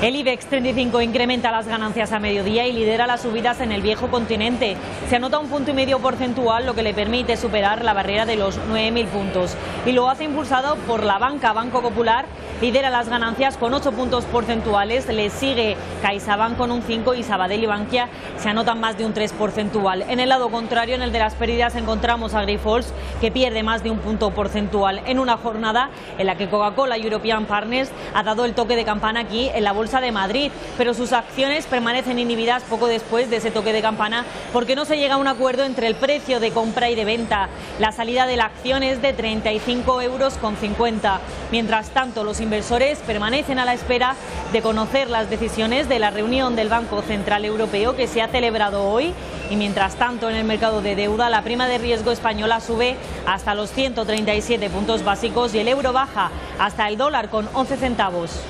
El IBEX 35 incrementa las ganancias a mediodía y lidera las subidas en el viejo continente. Se anota un punto y medio porcentual, lo que le permite superar la barrera de los 9.000 puntos. Y lo hace impulsado por la banca Banco Popular lidera las ganancias con 8 puntos porcentuales, le sigue CaixaBank con un 5 y Sabadell y Bankia se anotan más de un 3 porcentual. En el lado contrario, en el de las pérdidas, encontramos a Grifols que pierde más de un punto porcentual en una jornada en la que Coca-Cola y European Partners ha dado el toque de campana aquí en la Bolsa de Madrid, pero sus acciones permanecen inhibidas poco después de ese toque de campana porque no se llega a un acuerdo entre el precio de compra y de venta. La salida de la acción es de 35 euros con 50. Mientras tanto, los inversores permanecen a la espera de conocer las decisiones de la reunión del Banco Central Europeo que se ha celebrado hoy y mientras tanto en el mercado de deuda la prima de riesgo española sube hasta los 137 puntos básicos y el euro baja hasta el dólar con 11 centavos.